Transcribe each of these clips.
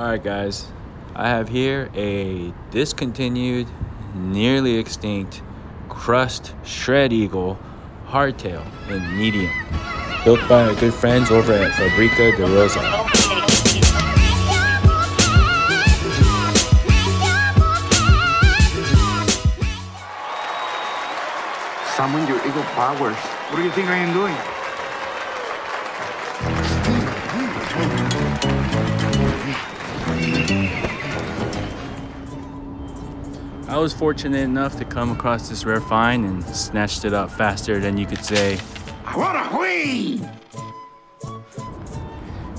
Alright guys, I have here a discontinued, nearly extinct, crust shred eagle hardtail in medium. Built by our good friends over at Fabrica de Rosa. Summon your eagle powers. What do you think I am doing? I was fortunate enough to come across this rare find and snatched it up faster than you could say. What a queen!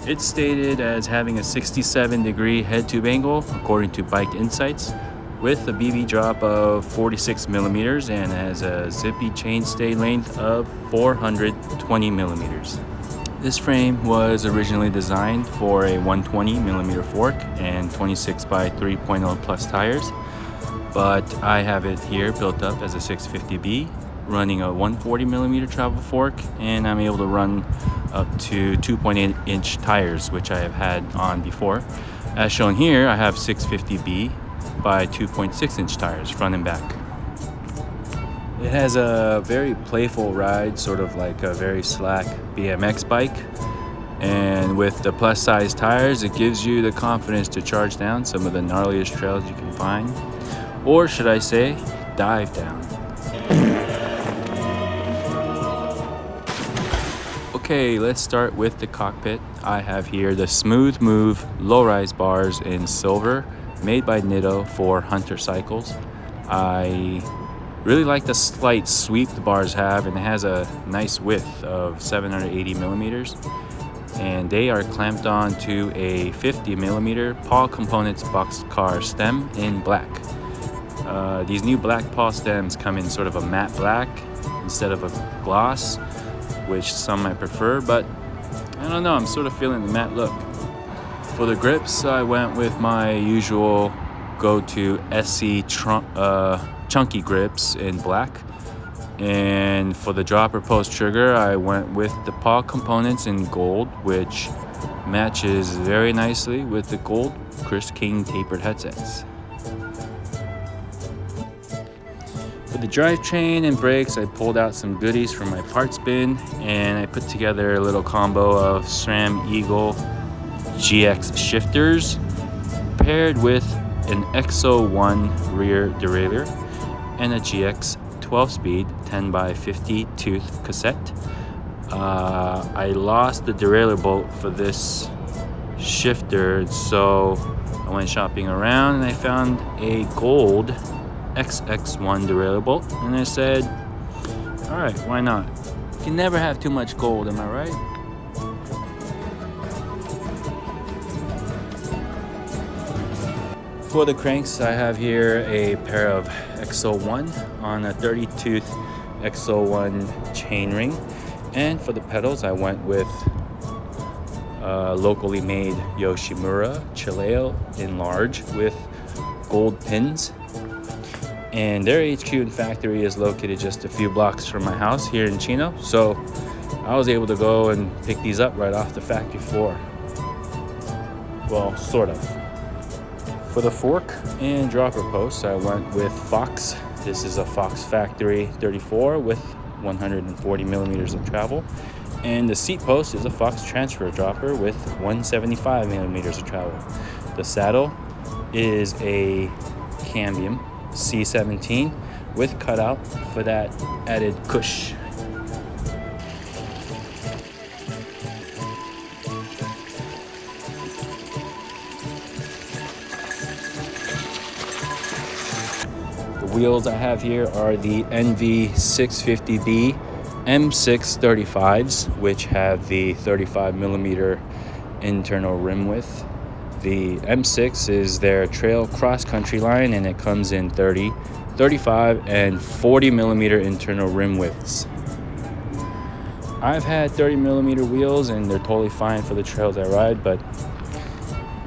It's stated as having a 67 degree head tube angle according to Bike Insights with a BB drop of 46 millimeters and has a zippy chainstay length of 420 millimeters. This frame was originally designed for a 120 millimeter fork and 26 by 3.0 plus tires but I have it here built up as a 650B running a 140 millimeter travel fork and I'm able to run up to 2.8 inch tires which I have had on before. As shown here I have 650B by 2.6 inch tires front and back. It has a very playful ride sort of like a very slack BMX bike and with the plus size tires it gives you the confidence to charge down some of the gnarliest trails you can find or should I say, dive down. Okay, let's start with the cockpit. I have here the Smooth Move low-rise bars in silver, made by Nitto for Hunter Cycles. I really like the slight sweep the bars have, and it has a nice width of 780 millimeters. And they are clamped on to a 50 millimeter Paul Components boxcar stem in black. Uh, these new black Paul stems come in sort of a matte black instead of a gloss, which some might prefer, but I don't know, I'm sort of feeling the matte look. For the grips, I went with my usual go-to SC uh, chunky grips in black. And for the dropper post trigger, I went with the Paul components in gold, which matches very nicely with the gold Chris King tapered headsets. For the drivetrain and brakes, I pulled out some goodies from my parts bin and I put together a little combo of SRAM Eagle GX shifters paired with an X01 rear derailleur and a GX 12-speed 10 by 50 tooth cassette. Uh, I lost the derailleur bolt for this shifter, so I went shopping around and I found a gold XX1 derailleur and I said, all right, why not? You can never have too much gold, am I right? For the cranks, I have here a pair of X01 on a 30 tooth X01 chainring. And for the pedals, I went with uh, locally made Yoshimura Chileo in large with gold pins and their HQ and factory is located just a few blocks from my house here in Chino. So I was able to go and pick these up right off the factory floor. Well, sort of. For the fork and dropper posts, I went with Fox. This is a Fox Factory 34 with 140 millimeters of travel. And the seat post is a Fox Transfer dropper with 175 millimeters of travel. The saddle is a cambium C17 with cutout for that added cush. The wheels I have here are the NV650B M635s, which have the 35 millimeter internal rim width the M6 is their trail cross country line and it comes in 30, 35, and 40 millimeter internal rim widths. I've had 30 millimeter wheels and they're totally fine for the trails I ride, but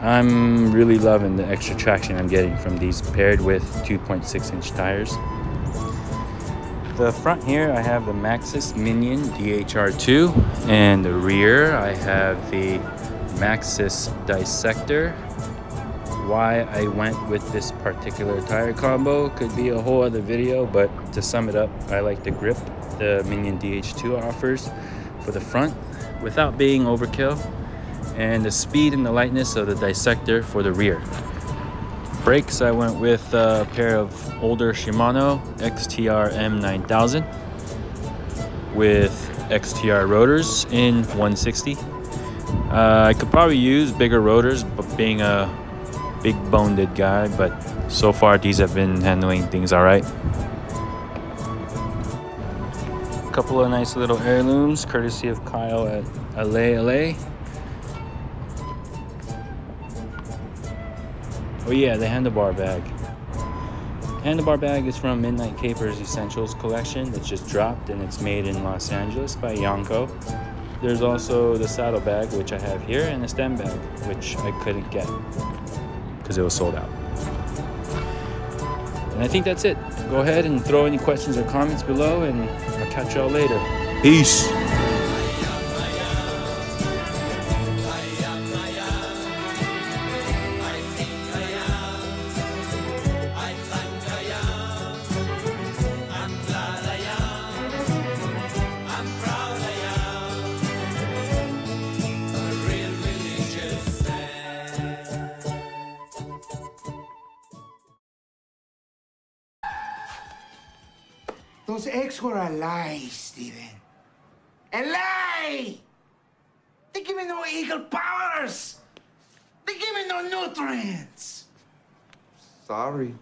I'm really loving the extra traction I'm getting from these paired with 2.6 inch tires. The front here I have the Maxxis Minion DHR2 and the rear I have the Maxxis Dissector why I went with this particular tire combo could be a whole other video, but to sum it up, I like the grip the Minion DH2 offers for the front without being overkill, and the speed and the lightness of the Dissector for the rear. Brakes, I went with a pair of older Shimano XTR M9000 with XTR rotors in 160. Uh, I could probably use bigger rotors, but being a big boned guy, but so far these have been handling things all right. A couple of nice little heirlooms, courtesy of Kyle at LA LA. Oh yeah, the handlebar bag. Handlebar bag is from Midnight Capers Essentials collection that just dropped and it's made in Los Angeles by Yonko. There's also the saddle bag, which I have here, and the stem bag, which I couldn't get because it was sold out. And I think that's it. Go ahead and throw any questions or comments below, and I'll catch y'all later. Peace. Those eggs were a lie, Steven. A lie! They give me no eagle powers! They give me no nutrients! Sorry.